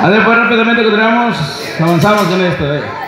A ver, pues rápidamente continuamos, avanzamos en esto. Eh.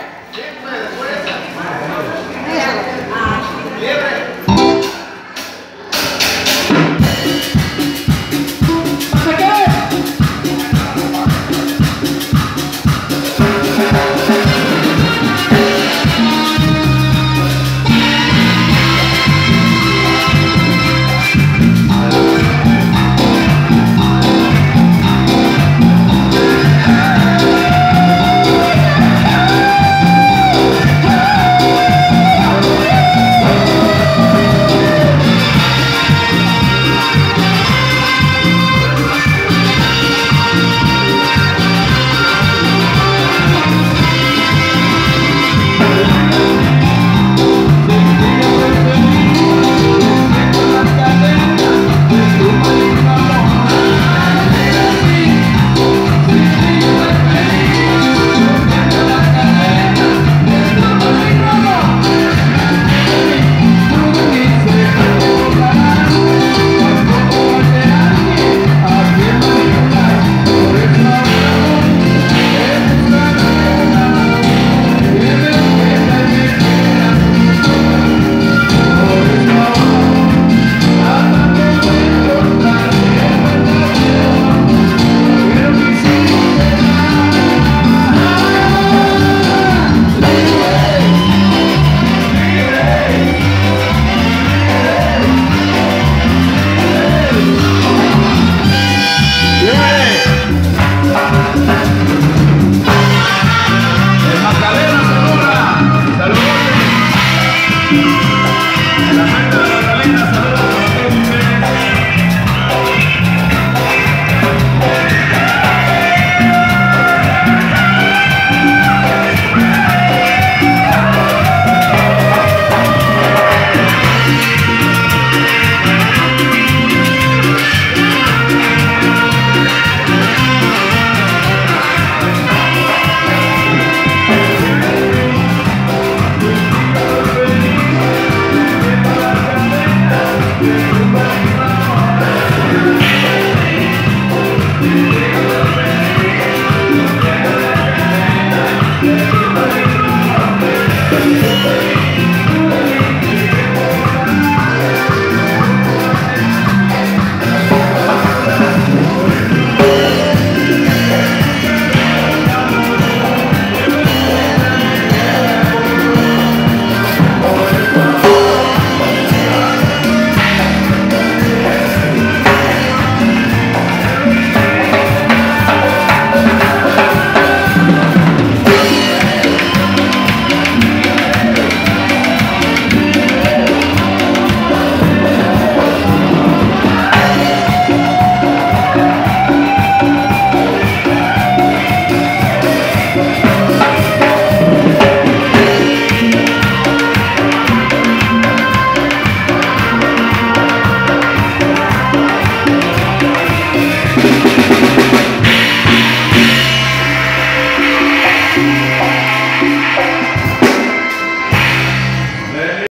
Yeah.